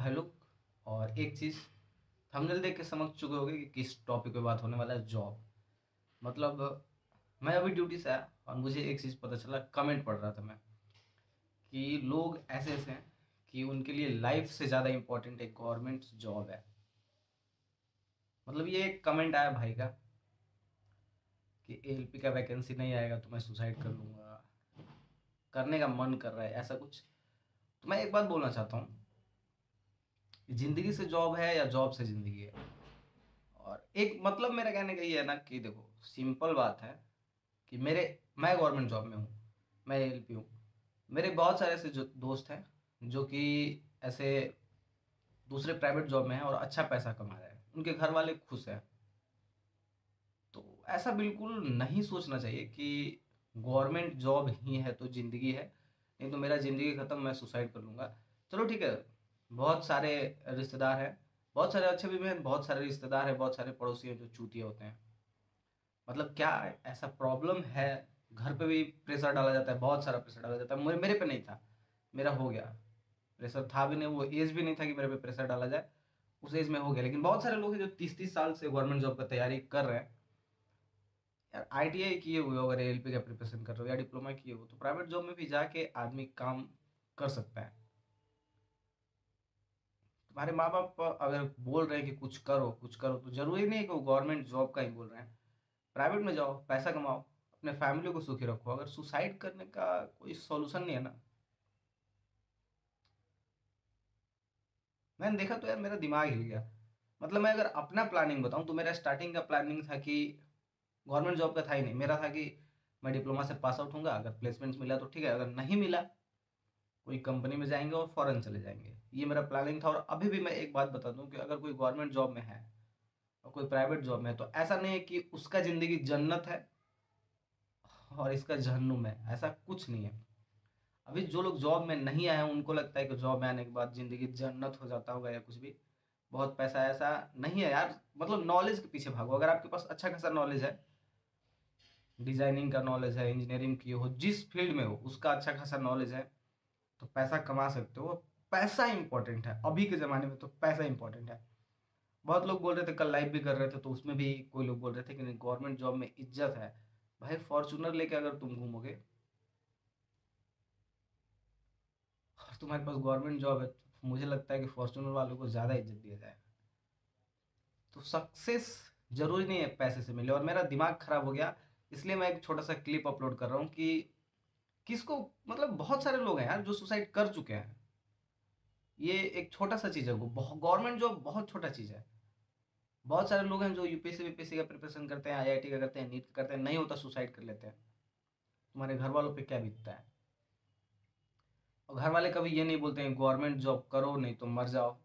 भाई और एक चीज़ थंबनेल देख के समझ चुके होगे कि किस टॉपिक पे बात होने वाला है जॉब मतलब मैं अभी ड्यूटी से आया और मुझे एक चीज़ पता चला कमेंट पढ़ रहा था मैं, कि लोग ऐसे ऐसे हैं कि उनके लिए लाइफ से ज़्यादा इम्पोर्टेंट एक गवर्नमेंट जॉब है. मतलब ये एक कमेंट आया भाई का, कि एलपी का वैकेंसी नहीं आएगा तो मैं सुसाइड कर लूँगा. करने का मन कर रहा है, ऐसा कुछ. तो मैं एक बात बोलना चाहता हूँ ज़िंदगी से जॉब है या जॉब से ज़िंदगी है। और एक मतलब मेरा कहने का ये है ना कि देखो, सिंपल बात है कि मेरे, मैं गवर्नमेंट जॉब में हूँ, मैं एल पी हूँ। मेरे बहुत सारे ऐसे दोस्त हैं जो कि ऐसे दूसरे प्राइवेट जॉब में हैं और अच्छा पैसा कमा रहे हैं। उनके घर वाले खुश हैं। तो ऐसा बिल्कुल नहीं सोचना चाहिए कि गवर्नमेंट जॉब ही है तो ज़िंदगी है, नहीं तो मेरा ज़िंदगी ख़त्म, मैं सुसाइड कर लूँगा। चलो ठीक है बहुत सारे रिश्तेदार हैं, बहुत सारे अच्छे भी हैं, बहुत सारे रिश्तेदार हैं, बहुत सारे पड़ोसी हैं जो चूतिया होते हैं। मतलब क्या ऐसा प्रॉब्लम है? घर पे भी प्रेशर डाला जाता है, बहुत सारा प्रेशर डाला जाता है। मेरे मेरे पे नहीं था, मेरा हो गया। प्रेशर था भी नहीं, वो एज भी नहीं था कि मेरे पे प्रेशर डाला जाए। उस एज में हो गया, लेकिन बहुत सारे लोग हैं जो तीस तीस साल से गवर्नमेंट जॉब का तैयारी कर रहे हैं। यार आई टी आई किए हुए अगर एल पी का प्रिपरेशन कर रहे हो या डिप्लोमा किए हो तो प्राइवेट जॉब में भी जाके आदमी काम कर सकता है। तुम्हारे माँ बाप अगर बोल रहे हैं कि कुछ करो कुछ करो तो ज़रूरी नहीं है कि वो गवर्नमेंट जॉब का ही बोल रहे हैं। प्राइवेट में जाओ, पैसा कमाओ, अपने फैमिली को सुखी रखो। अगर सुसाइड करने का कोई सॉल्यूशन नहीं है ना। मैंने देखा तो यार, मेरा दिमाग हिल गया। मतलब मैं अगर अपना प्लानिंग बताऊँ तो मेरा स्टार्टिंग का प्लानिंग था कि गवर्नमेंट जॉब का था ही नहीं। मेरा था कि मैं डिप्लोमा से पास आउट हूँगा अगर प्लेसमेंट मिला तो ठीक है, अगर नहीं मिला कोई कंपनी में जाएँगे और फॉरेन चले जाएँगे। ये मेरा प्लानिंग था और अभी भी मैं एक बात बता दूँ कि अगर कोई गवर्नमेंट जॉब में है और कोई प्राइवेट जॉब में है तो ऐसा नहीं है कि उसका ज़िंदगी जन्नत है और इसका जहन्नुम है। ऐसा कुछ नहीं है। अभी जो लोग जॉब में नहीं आए हैं, उनको लगता है कि जॉब में आने के बाद ज़िंदगी जन्नत हो जाता होगा या कुछ भी। बहुत पैसा ऐसा नहीं है यार। मतलब नॉलेज के पीछे भागो। अगर आपके पास अच्छा खासा नॉलेज है डिज़ाइनिंग का नॉलेज है इंजीनियरिंग की हो, जिस फ़ील्ड में हो, उसका अच्छा खासा नॉलेज है तो पैसा कमा सकते हो पैसा इंपॉर्टेंट है। अभी के ज़माने में तो पैसा इंपॉर्टेंट है। बहुत लोग बोल रहे थे, कल लाइव भी कर रहे थे तो उसमें भी कोई लोग बोल रहे थे कि नहीं गवर्नमेंट जॉब में इज़्ज़त है। भाई फॉर्चूनर लेके अगर तुम घूमोगे, और तुम्हारे पास गवर्नमेंट जॉब है तो मुझे लगता है कि फॉर्चूनर वालों को ज़्यादा इज़्ज़त दिया जाए तो सक्सेस ज़रूरी नहीं है पैसे से मिले। और मेरा दिमाग खराब हो गया, इसलिए मैं एक छोटा सा क्लिप अपलोड कर रहा हूँ कि किसको मतलब बहुत सारे लोग हैं यार जो सुसाइड कर चुके हैं। ये एक छोटा सा चीज़ है गवर्नमेंट जॉब बहुत छोटा चीज़ है। बहुत सारे लोग हैं जो यूपीएससी, वीपीएससी का प्रिपरेशन करते हैं, आईआईटी का करते हैं, नीट का करते हैं, नहीं होता सुसाइड कर लेते हैं। तुम्हारे घर वालों पे क्या बीतता है? और घर वाले कभी ये नहीं बोलते हैं, गवर्नमेंट जॉब करो, नहीं तो मर जाओ।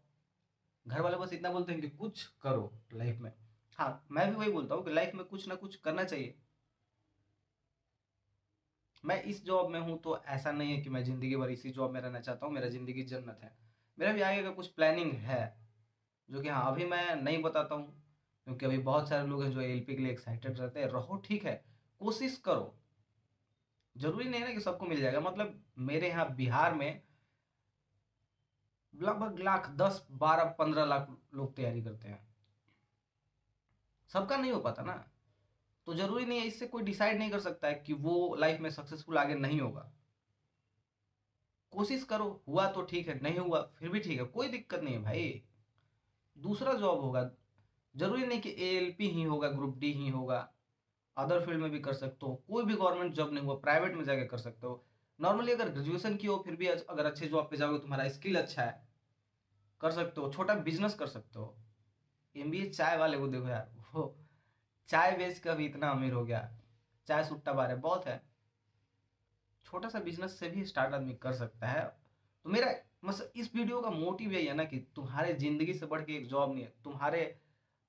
घर वाले बस इतना बोलते हैं कि कुछ करो लाइफ में। हाँ मैं भी वही बोलता हूँ कि लाइफ में कुछ ना कुछ करना चाहिए। मैं इस जॉब में हूँ तो ऐसा नहीं है कि मैं ज़िंदगी भर इसी जॉब में रहना चाहता हूँ, मेरा ज़िंदगी जन्नत है। मेरा भी आगे का कुछ प्लानिंग है, जो कि हाँ अभी मैं नहीं बताता हूँ, क्योंकि अभी बहुत सारे लोग हैं जो एलपी के लिए एक्साइटेड रहते हैं, रहो, ठीक है, कोशिश करो। ज़रूरी नहीं ना कि सबको मिल जाएगा मतलब मेरे यहाँ बिहार में लगभग लाख दस, बारह, पंद्रह लाख लोग तैयारी करते हैं। सबका नहीं हो पाता ना। तो ज़रूरी नहीं है, इससे कोई डिसाइड नहीं कर सकता है कि वो लाइफ में सक्सेसफुल आगे नहीं होगा। कोशिश करो, हुआ तो ठीक है, नहीं हुआ फिर भी ठीक है, कोई दिक्कत नहीं है भाई। दूसरा जॉब होगा, ज़रूरी नहीं कि ए ही होगा ग्रुप डी ही होगा अदर फ़ील्ड में भी कर सकते हो, कोई भी गवर्नमेंट जॉब नहीं हुआ प्राइवेट में जाके कर सकते हो। नॉर्मली अगर ग्रेजुएशन की हो, फिर भी अगर अच्छे जॉब पे जाओगे, तुम्हारा स्किल अच्छा है, कर सकते हो, छोटा बिज़नेस कर सकते हो। एमबीए चाय वाले को देखो यार, वो चाय बेच कर भी इतना अमीर हो गया। चाय सुट्टा बारे बहुत है। छोटा सा बिज़नेस से भी स्टार्ट आदमी कर सकता है। तो मेरा मतलब इस वीडियो का मोटिव यही है ना कि तुम्हारे ज़िंदगी से बढ़ के एक जॉब नहीं है। तुम्हारे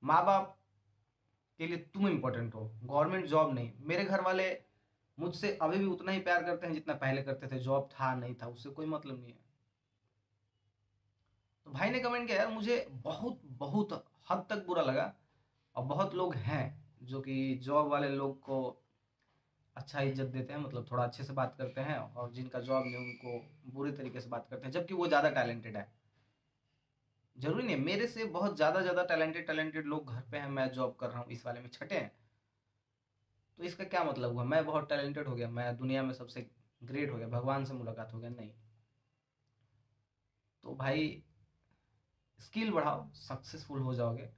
माँ बाप के लिए तुम इंपॉर्टेंट हो। गवर्नमेंट जॉब नहीं। मेरे घर वाले मुझसे अभी भी उतना ही प्यार करते हैं जितना पहले करते थे। जॉब था, नहीं था, उससे कोई मतलब नहीं है। तो भाई ने कमेंट किया, यार, मुझे बहुत बहुत हद तक बुरा लगा और बहुत लोग हैं। जो कि जॉब वाले लोग को अच्छा इज़्ज़त देते हैं मतलब थोड़ा अच्छे से बात करते हैं और जिनका जॉब नहीं, उनको बुरे तरीके से बात करते हैं, जबकि वो ज़्यादा टैलेंटेड है। ज़रूरी नहीं मेरे से बहुत ज़्यादा ज़्यादा टैलेंटेड टैलेंटेड लोग घर पे हैं, मैं जॉब कर रहा हूँ, इस वाले में छठे हैं। तो इसका क्या मतलब हुआ? मैं बहुत टैलेंटेड हो गया, मैं दुनिया में सबसे ग्रेट हो गया, भगवान से मुलाकात हो गया, नहीं। तो भाई स्किल बढ़ाओ सक्सेसफुल हो जाओगे।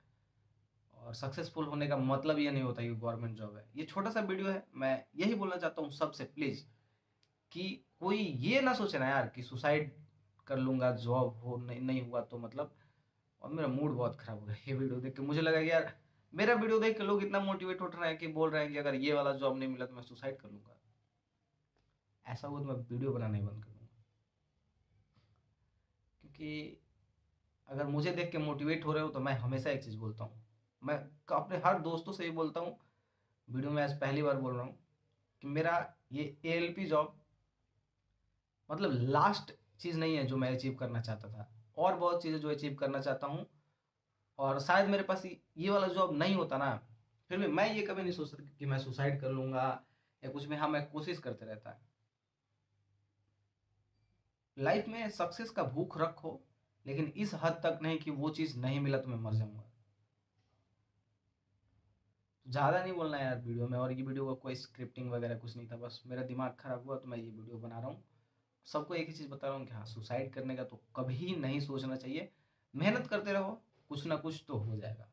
और सक्सेसफुल होने का मतलब ये नहीं होता कि गवर्नमेंट जॉब है। ये छोटा सा वीडियो है मैं यही बोलना चाहता हूँ सबसे प्लीज़ कि कोई ये ना सोचे ना यार कि सुसाइड कर लूँगा जॉब हो नहीं, नहीं हुआ तो मतलब और मेरा मूड बहुत ख़राब हो गया ये वीडियो देख के। मुझे लगा कि यार मेरा वीडियो देख के लोग इतना मोटिवेट उठ रहे हैं कि बोल रहे हैं कि अगर ये वाला जॉब नहीं मिला तो मैं सुसाइड कर लूँगा। ऐसा हुआ तो मैं वीडियो बनाना ही बंद कर दूँगा। क्योंकि अगर मुझे देख के मोटिवेट हो रहे हो तो मैं हमेशा एक चीज़ बोलता हूँ मैं अपने हर दोस्तों से ये बोलता हूँ, वीडियो में आज पहली बार बोल रहा हूँ कि मेरा ये ए जॉब मतलब लास्ट चीज़ नहीं है जो मैं अचीव करना चाहता था। और बहुत चीज़ें जो अचीव करना चाहता हूँ और शायद मेरे पास ये वाला जॉब नहीं होता ना, फिर भी मैं ये कभी नहीं सोच सकता कि मैं सुसाइड कर लूँगा या कुछ में हाँ मैं कोशिश करते रहता है। लाइफ में सक्सेस का भूख रखो, लेकिन इस हद तक नहीं कि वो चीज़ नहीं मिला तो मैं मर जाऊँगा। ज़्यादा नहीं बोलना यार वीडियो में, और ये वीडियो का कोई स्क्रिप्टिंग वगैरह कुछ नहीं था, बस मेरा दिमाग खराब हुआ तो मैं ये वीडियो बना रहा हूँ। सबको एक ही चीज़ बता रहा हूँ कि हाँ सुसाइड करने का तो कभी नहीं सोचना चाहिए। मेहनत करते रहो, कुछ ना कुछ तो हो जाएगा।